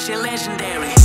shit legendary.